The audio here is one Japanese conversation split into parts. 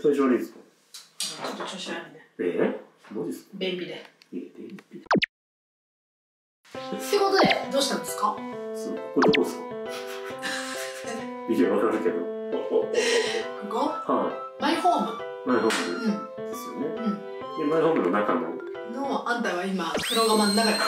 体調悪いですか？ちょっと調子悪いね。え？ー、マジですか？便秘で。いえ便秘。ってことでどうしたんですか？そうこれどこですか？いやわかるけど。ここ？はマイホーム？いマイホーうん。ムですよね、でマイホームの中の？のあんたは今風呂釜の中に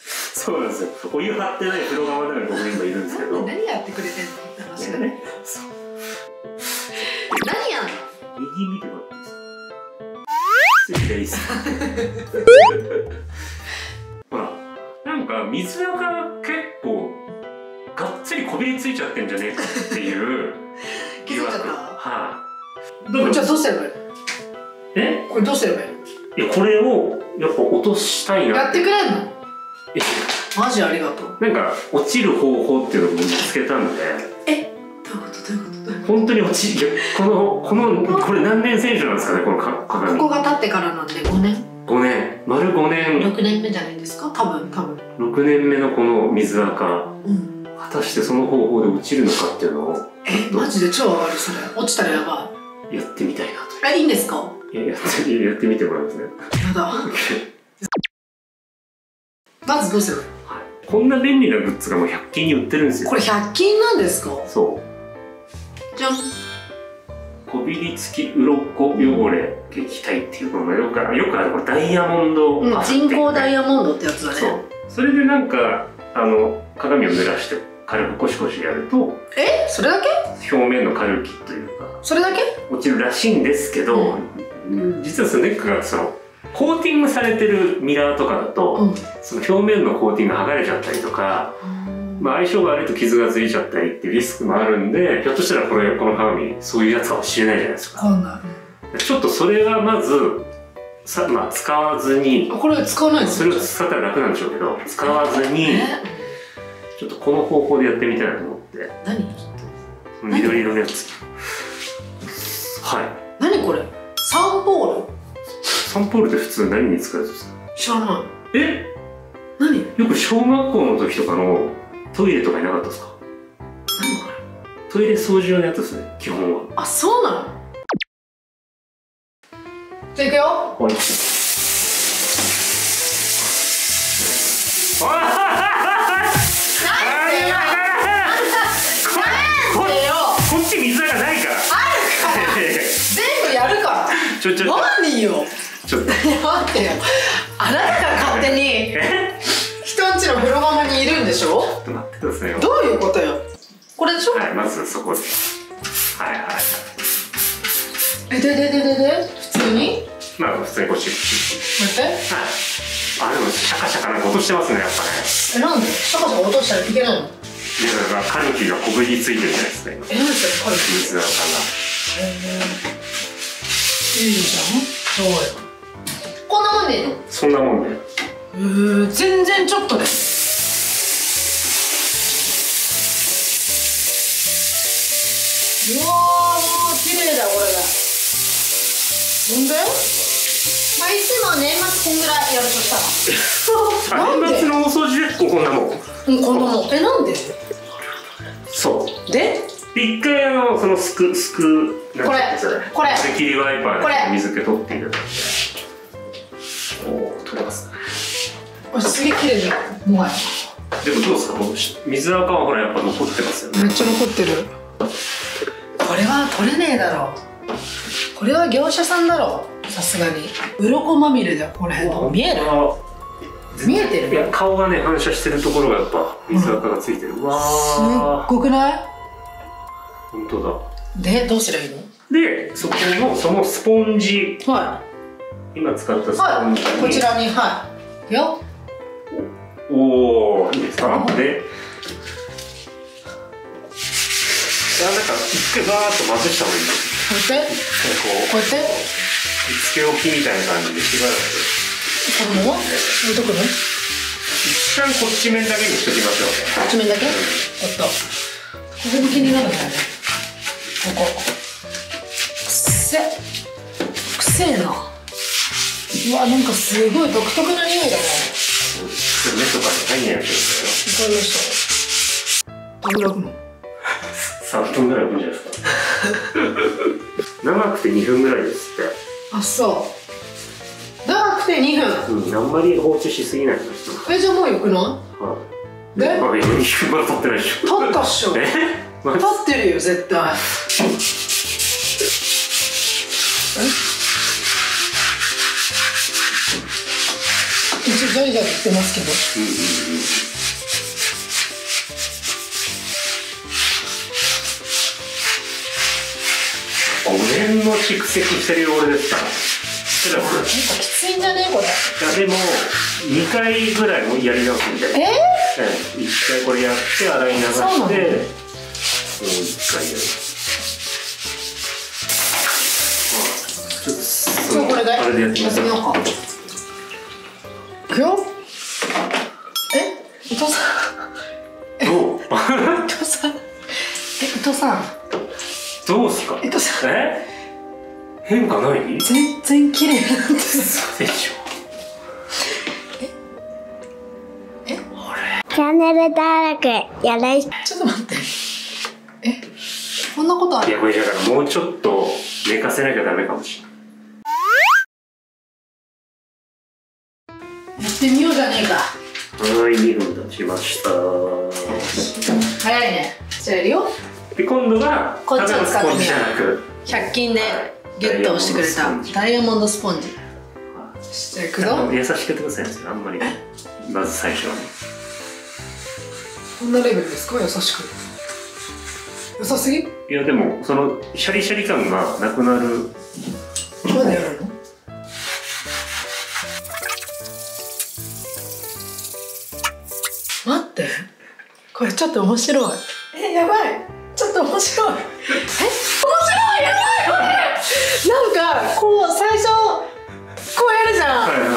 そうなんですよ。お湯張ってない風呂釜の中に僕今いるんですけど。何やってくれてんの？って話だね。ねそういいっす。ほらなんか水垢が結構がっつりこびりついちゃってんじゃねえかっていう気づいちゃった。はい、どうじゃあどうすればいいの？え？これどうすればいいのいやこれをやっぱ落としたいなやってくれんの？えマジありがとう。なんか落ちる方法っていうのを見つけたんで。え本当に落ちいやこのこのこれ何年選手なんですかねこの鏡。ここが立ってからなんで。5年？5年。丸5年。6年目じゃないですか？多分多分。6年目のこの水垢。うん。果たしてその方法で落ちるのかっていうのをえマジで超悪いそれ。落ちたらやばやってみたいなと。いえいいんですか？いややってやってみてもらいますね、やだ。まずどうすればいいはい、こんな便利なグッズがもう100均に売ってるんですよ。これ100均なんですか？そうじゃん。こびりつき鱗汚れ撃退っていうのがよくあよくあるこれダイヤモンド。うん人工ダイヤモンドってやつだそう。ねそれでなんかあの鏡を濡らして軽くコシコシやるとえ？それだけ？表面のカルキというかそれだけ？落ちるらしいんですけど、実はそのネックがそのコーティングされてるミラーとかだと、うん。その表面のコーティングが剥がれちゃったりとか、まあ、相性が悪いと傷がついちゃったりっていうリスクもあるんでひょっとしたらこれこの鏡そういうやつかもしれないじゃないですか。ちょっとそれはまずさ、まあ、使わずにあこれ使わないのそれを使ったら楽なんでしょうけど使わずにえ？ちょっとこの方法でやってみたいなと思って。何？緑色のやつ。はい。何これ？サンポール？サンポールって普通何に使うやつですか？知らない。え？何？よく小学校の時とかのトイレとかになかったですか？トイレ掃除用のやつですね基本は。あそうなの？じゃあいくよ。はいなんでよこっちょちょ何よ？ちょっと。待ってよ。あなたが勝手に。え？人んちの風呂釜にいるんでしょ？ちょっと待ってくださいよ。どういうことよ？これでしょ、はいまずそこではいはいえででででで？普通に？まあ普通にこっち。こ待って。はい。あでもシャカシャカなんか落としてますねやっぱね。えなんで？シャカシャカ落としたらいけないの？いやだからカルキがこぶりついてるじゃないですか今。えなんでそれカルキ水の中い。いじゃん？そうよ？こんなもんでいいの？がそんなもんで。えー、全然ちょっとでうわーもう綺麗だこれが。ほんで？まあいつも年末こんぐらいやるとしたら。なんで年末の大掃除でここんなもん。うんこんなもん。えなんで？そう。で？一回あのそのすくすくこれこれ。切りワイパこれ。ーで水気取っていただいて。おお取れます。ねこれすげえ綺麗だよもはやでもどうですか？この水垢はほらやっぱ残ってますよね。めっちゃ残ってるこれは取れねえだろ。これは業者さんだろ。さすがに。鱗まみれだよこれ見える？あ見えてる？いや顔がね反射してるところがやっぱ水垢がついてる、うわすっーごくない？本当でどうすればいいの？だでそこのそのスポンジ。は今使ったスいはポンジに、い。こちらにはい。よ。おおいいですか？で一回バーッと混ぜた方がいいですこうやって？ここうやって？うつけ置きみたいな感じでしばらくこれも置いとくのこ一旦こっち面だけにしときましょうこっち面だけおっとここも気になるんだよねここくっせくせえなうわなんかすごい独特な匂いだね目とかに入んないようにして？るんだよわかりましたどれぐらい置くのください3分ぐらい置くんじゃないですか。長くて2分ぐらいですっあそう。長くて2分。てうんあんまり放置しすぎないえじゃあもうよくない？はい。でまあ2分まだ経ってないでしょ。立ったっしょ。立えマジってるよ絶対。え？一応ジャリジャリ言ってますけど。うんうんうん5年の蓄積してるよ俺ですからただこれなんかきついんじゃねこれ。いやでも2回ぐらいもやり直すみたいなええ。え一回これやって洗い流してもう一回やる。あちょこれであれでやってみまやってみよ。うかいくよ。え？伊藤さんどう？伊藤さん。え伊藤さんどうすか？伊藤さんえ？変化ない？全然綺麗になってるでしょ。チャンネル登録よろし。く。ちょっと待って。え？こんなことある？いやこれだからもうちょっと寝かせなきゃダメかもしれやってみようじゃねえか。ないはい2分経ちました。早いね。じゃあやるよで今度はこっちを使ってみようただのスポンジじゃなく。100均でゲットをしてくれたダイヤモンドスポンジ。じゃくぞ。あの優しくやってくださいねあんまり。まず最初はね。こんなレベルですか？優しく。優しすぎ？いやでもそのシャリシャリ感がなくなる。まだやるの？待って。これちょっと面白い。えやばいちょっと面白い。え？面白いやばいこれなんかこう最初こうやるじゃん。はいはいはい。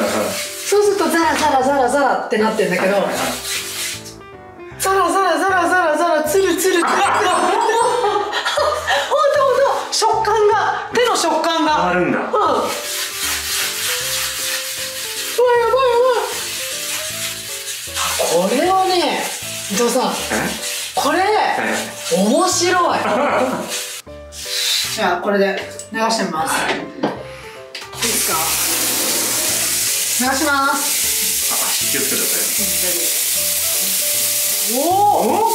そうするとザラザラザラザラってなってんだけど。ザラザラザラザラザラツルツルツル食感が手の食感が。変わるんだ。うん。うわ、やばいやばい。あこれはね、伊藤さん、これ、面白い。じゃあ、これで流してみます。い。いですか？流します。足気をつけてください。おおお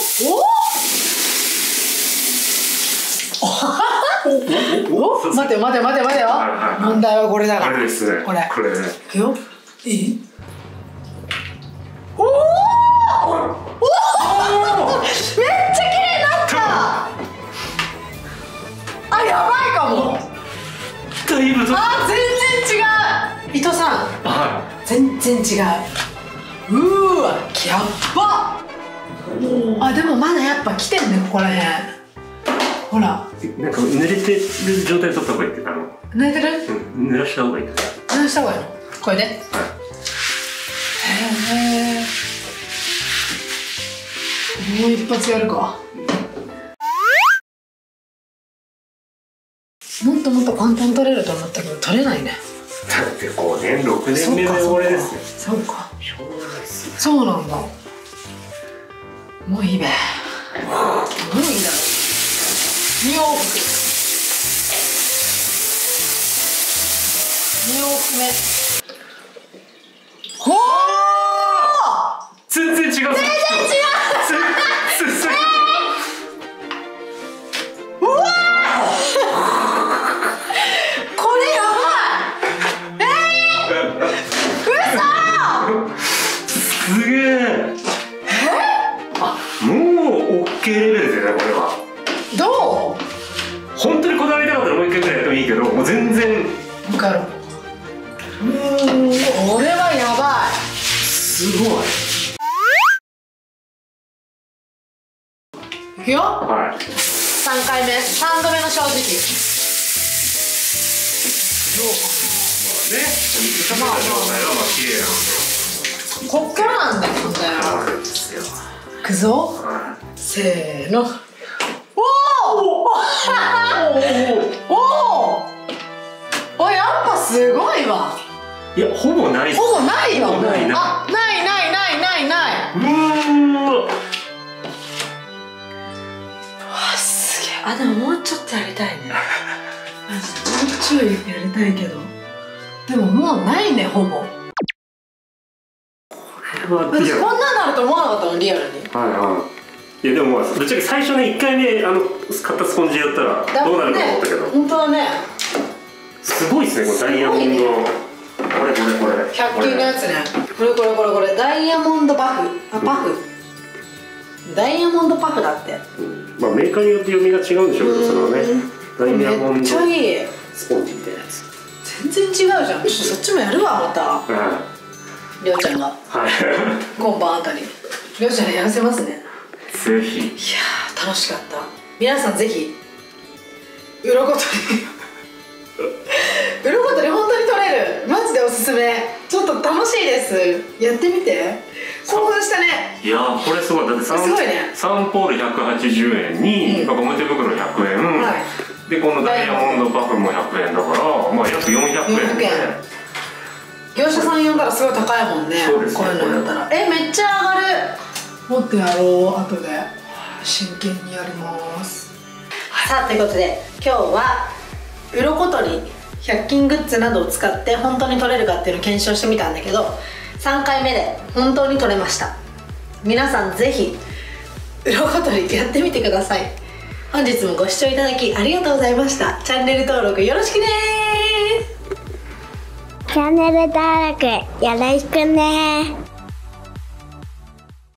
おお待てよ待てよ待てよ待てよ。はいはいはい。問題はこれだから。あれです。ねこれ。これ。ねいくよ。いい？やばいかも。だいぶとあ全然違う。伊藤さん。は全然違う。うーわやっば。あでもまだやっぱ来てんねここらへんほら。いなんか濡れてる状態で撮った方がいいってあの。泣いてる？うん濡らした方がいいです何した方がいいの？これで？へはい。えもう一発やるかっともっと簡単に取れると思ったけど取れないね。だって5年6年目ですよ。そうか。そうなんだ。もういいべ。もういいだ。ろ2往復。2往復目すげえ。あもう OK レベルですよねこれは。ど本当にこだわりたかったらもう一回ぐらいやってもいいけどもう全然。う向かううーん俺はやばい。すごい。いくよ。はい。3回目。3度目の正直。ね肉食べた状態はまあ綺麗なんでこっからなんだよ問題はくぞ。はせーの。おおおおおやっぱすごいわ。いいやほぼない。ほぼないわもうないな。いあないないないないない。うーわわすげえ。あでももうちょっとやりたいね。もうちょいやりたいけど。でももうないねほぼ私こんなんなると思わなかったのリアルに。はいはいいやでもまあぶっちゃけ最初ね1回目あの買ったスポンジやったらどうなるかと思ったけど、ね、本当はね。すごいですねこのダイヤモンド、これこれこれ。100均のやつね。これこれこれこれ。ダイヤモンドパフ。あパフ、ダイヤモンドパフだって。うん。まあメーカーによって読みが違うんでしょうけどそれはね。ダイヤモンドめっちゃいい。スポンジみたいなやつ。全然違うじゃん。ちょっとそっちもやるわまた。うんはりょうちゃんが。い。今晩あたり。りょうちゃんにやらせますね。ぜひ。いやー楽しかった。皆さんぜひ鱗取り鱗取り本当に取れる。マジでおすすめ。ちょっと楽しいです。やってみて。興奮したね。いやーこれすごい。だってすごいね。サンポール180円に、うん。まあゴム手袋100円、はい。でこのダイヤモンドパフも100円だからまあ約400円で。400円業者さん呼んだらすごい高いもんねそうですね。こういうのやったら。えめっちゃ上がる。もっとやろう後で。真剣にやります。さあということで今日は鱗取り100均グッズなどを使って本当に取れるかっていうのを検証してみたんだけど3回目で本当に取れました。皆さんぜひ鱗取りやってみてください。本日もご視聴いただきありがとうございました。チャンネル登録よろしくねーチャンネル登録よろしくね。